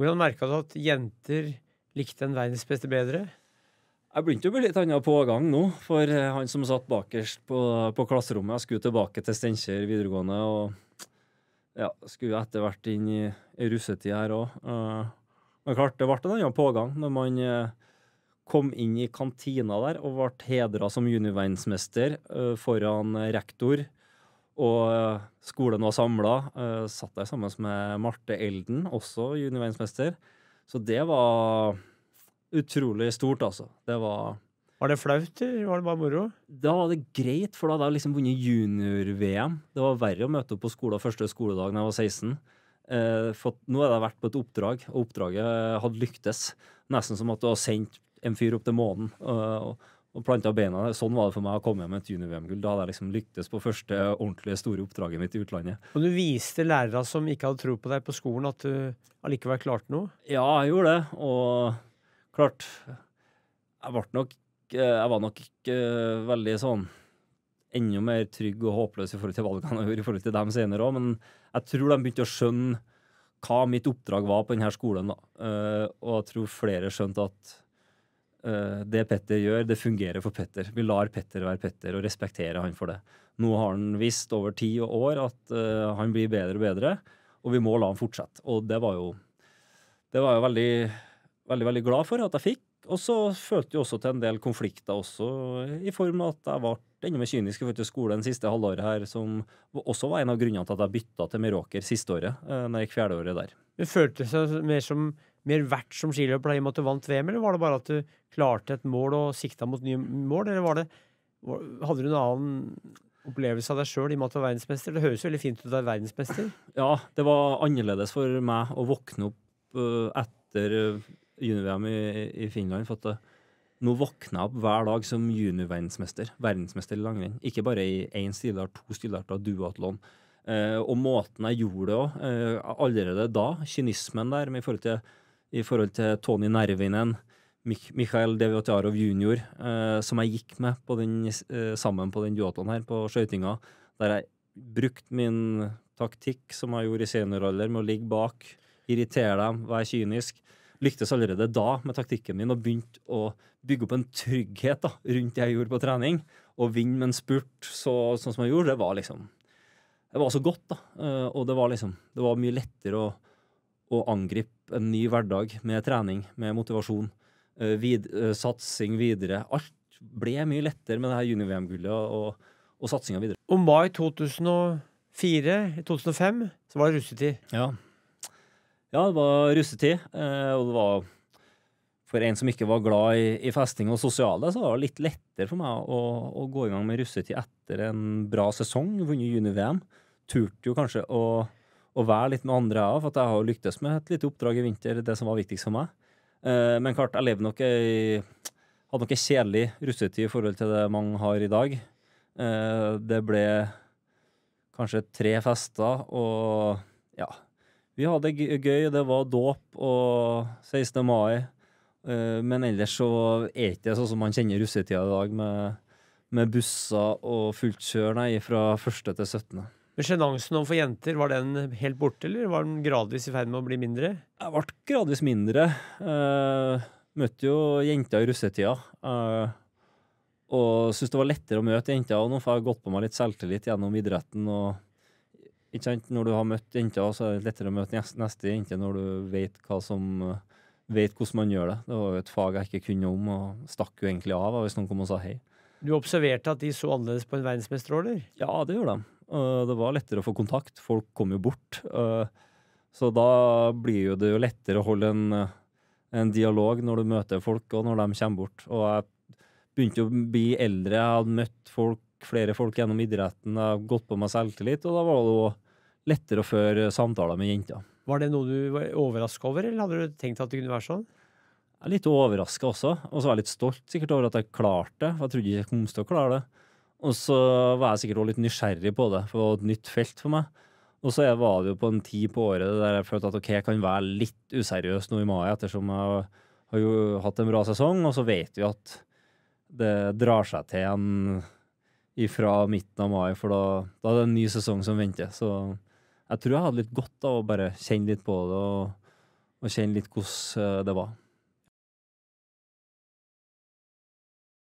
Hvordan merka du at jenter likte en verdens beste bedre? Jeg begynte å bli litt annen pågang nå, for eh, han som satt bakerst på, på klasserommet, jeg skulle tilbake til Steinkjer videregående og ja, skulle etter hvert inn i, i russetid her òg. men klart, det ble en annen pågang når man eh, kom inn i kantina der og ble hedra som juniorverdensmester foran rektor. Og uh, skolen var samla. Uh, satt der sammen med Marte Elden, også juniorverdensmester. Så det var utrolig stort, altså. Det var Var det flaut, eller var det bare moro? Da var det greit, for da hadde jeg liksom vunnet junior-VM. Det var verre å møte opp på skolen første skoledag da jeg var 16. Uh, for nå hadde jeg vært på et oppdrag, og oppdraget hadde lyktes. Nesten som at du hadde sendt en fyr opp til månen og, og planta beina. Sånn var det for meg å komme hjem med et junior-VM-gull. Da hadde jeg liksom lyktes på første ordentlige store oppdraget mitt i utlandet. Og du viste lærere som ikke hadde tro på deg på skolen, at du allikevel klarte noe? Ja, jeg gjorde det. Og klart Jeg ble nok Jeg var nok ikke veldig sånn enda mer trygg og håpløs i forhold til valgene jeg gjorde i forhold til dem senere òg, men jeg tror de begynte å skjønne hva mitt oppdrag var på denne skolen. da. Uh, og jeg tror flere skjønte at det Petter gjør, det fungerer for Petter. Vi lar Petter være Petter og respekterer han for det. Nå har han visst over ti år at uh, han blir bedre og bedre, og vi må la han fortsette. Og det var jo, det var jeg veldig veldig veldig glad for at jeg fikk. Og så følte jeg også til en del konflikter også, i form av at jeg ble enda mer kynisk i forhold til skolen siste halvåret her, som også var en av grunnene til at jeg bytta til Meråker siste året, eh, når jeg gikk fjerdeåret der. Det føltes seg mer som mer verdt som skiløper i og med at du vant VM, eller var det bare at du klarte et mål og sikta mot nye mål, eller var det Hadde du en annen opplevelse av deg sjøl i og med at du var verdensmester? Det høres jo veldig fint ut å være verdensmester. Ja, det var annerledes for meg å våkne opp uh, etter uh, junior-VM i, i, Finland. For at eh, nå våkna jeg opp hver dag som juniorverdensmester. Verdensmester i langrenn. Ikke bare i én stilart, to stilarter, duatlon. Eh, og måten jeg gjorde det òg, eh, allerede da, kynismen der i forhold til, i forhold til Tony Nervinen, Mik Mikhail Deviotjarov jr., eh, som jeg gikk med på den, eh, sammen på den duatlon her, på skøytinga, der jeg brukte min taktikk som jeg gjorde i senioralder, med å ligge bak, irritere dem, være kynisk lyktes allerede da med taktikken min og begynte å bygge opp en trygghet da, rundt det jeg gjorde på trening. Og vinne med en spurt så, sånn som jeg gjorde, det var liksom Det var så godt, da. Uh, og det var liksom Det var mye lettere å, å angripe en ny hverdag med trening, med motivasjon, uh, vid, uh, satsing videre. Alt ble mye lettere med det her junior-VM-gullet og, og satsinga videre. Og mai 2004, 2005, så var det russetid. Ja. Ja, det var russetid, eh, og det var for en som ikke var glad i, i, festing og sosiale, så var det litt lettere for meg å, å gå i gang med russetid etter en bra sesong, vunnet juni-VM. Turte jo kanskje å, å, være litt med andre av, for jeg har lyktes med et lite oppdrag i vinter, det som var viktigst for meg. Eh, men klart, jeg levde nok ei hadde nok ei kjedelig russetid i forhold til det mange har i dag. Eh, det ble kanskje tre fester og ja, vi hadde det gøy. Det var dåp og 16. mai. Eh, men ellers så er ikke det sånn som man kjenner russetida i dag, med, med busser og fullt kjør, nei, fra 1. til 17. Men Sjenansen overfor jenter, var den helt borte, eller var den gradvis i ferd med å bli mindre? Jeg ble gradvis mindre. Uh, møtte jo jenter i russetida. Uh, og syntes det var lettere å møte jenter. Og nå får jeg gått på meg litt selvtillit gjennom idretten. og ikke sant? Når du har møtt jenter, så er det lettere å møte neste jente når du vet, hva som, vet hvordan man gjør det. Det var jo et fag jeg ikke kunne om, og stakk jo egentlig av hvis noen kom og sa hei. Du observerte at de så annerledes på en verdensmesterorder? Ja, det gjorde de. Det var lettere å få kontakt. Folk kom jo bort. Så da blir det jo lettere å holde en, en dialog når du møter folk, og når de kommer bort. Og jeg begynte å bli eldre. Jeg hadde møtt folk flere folk gjennom idretten. Jeg har gått på meg selvtillit, og da var det òg lettere å føre samtaler med jenter. Var det noe du var overraska over, eller hadde du tenkt at det kunne være sånn? Jeg er litt overraska også, og så var jeg litt stolt sikkert over at jeg klarte det. Jeg trodde ikke jeg kom til å klare det. Og så var jeg sikkert også litt nysgjerrig på det, for det var et nytt felt for meg. Og så var det jo på en tid på året der jeg følte at ok, jeg kan være litt useriøs nå i mai, ettersom jeg har jo hatt en bra sesong, og så vet vi at det drar seg til en fra midten av mai, for da, da, er det en ny sesong som venter. Så jeg tror jeg hadde litt godt av å bare kjenne litt på det og, og kjenne litt hvordan eh, det var.